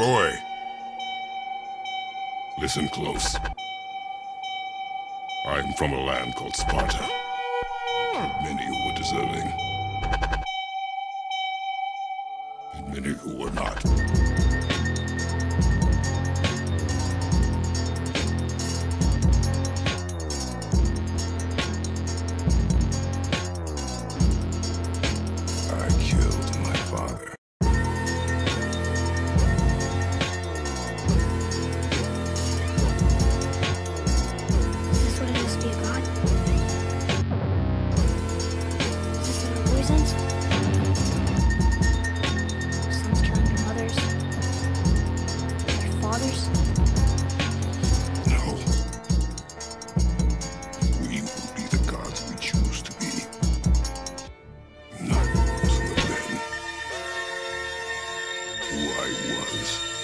boy. Listen close. I'm from a land called Sparta. Many who were deserving. And many who were not. I killed Who I was